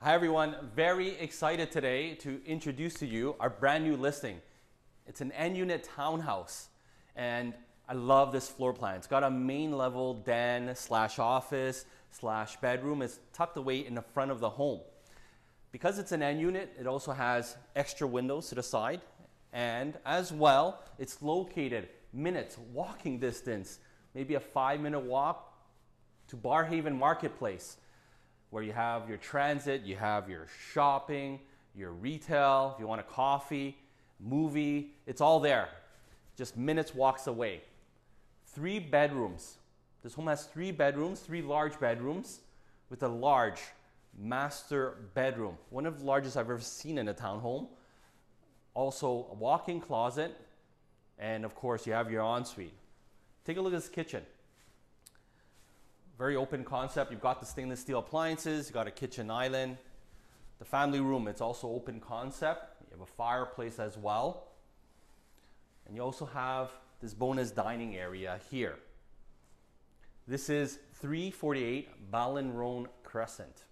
Hi everyone, very excited today to introduce to you our brand new listing. It's an end unit townhouse and I love this floor plan. It's got a main level den slash office slash bedroom. It's tucked away in the front of the home. Because it's an end unit, it also has extra windows to the side and as well, it's located minutes walking distance, maybe a five minute walk to Barrhaven Marketplace where you have your transit, you have your shopping, your retail, if you want a coffee, movie, it's all there. Just minutes walks away. Three bedrooms. This home has three bedrooms, three large bedrooms with a large master bedroom. One of the largest I've ever seen in a townhome. Also a walk-in closet, and of course you have your ensuite. Take a look at this kitchen very open concept. You've got the stainless steel appliances, you've got a kitchen island. The family room, it's also open concept. You have a fireplace as well. And you also have this bonus dining area here. This is 348 Balinroan Crescent.